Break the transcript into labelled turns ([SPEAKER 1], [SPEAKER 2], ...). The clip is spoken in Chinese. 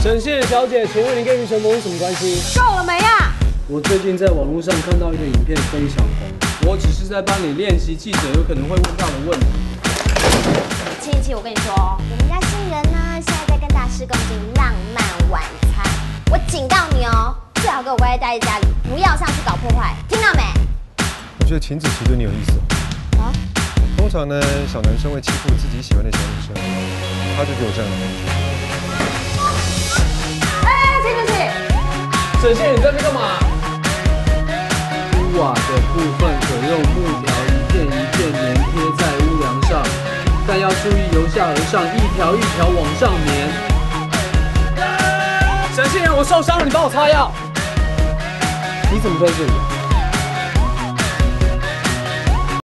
[SPEAKER 1] 沈谢小姐，请问你跟于承蒙什么关系？
[SPEAKER 2] 够了没啊？
[SPEAKER 1] 我最近在网络上看到一个影片非常红，我只是在帮你练习记者有可能会问到的问题。
[SPEAKER 2] 亲戚，我跟你说，我们家新人呢，现在在跟大师共进浪漫晚餐。我警告你哦，最好给我乖乖待在家里，不要上去搞破坏，听到没？
[SPEAKER 3] 我觉得秦子琪对你有意思。
[SPEAKER 2] 啊？
[SPEAKER 3] 通常呢，小男生会欺负自己喜欢的小女生，他就给我这样。
[SPEAKER 2] 哎，秦子琪，
[SPEAKER 1] 沈谢，你在这干嘛？屋瓦的部分可用木条一片一片粘贴在屋梁上，但要注意由下而上，一条一条往上粘。沈谢，我受伤了，你帮我擦药。你怎么在这里？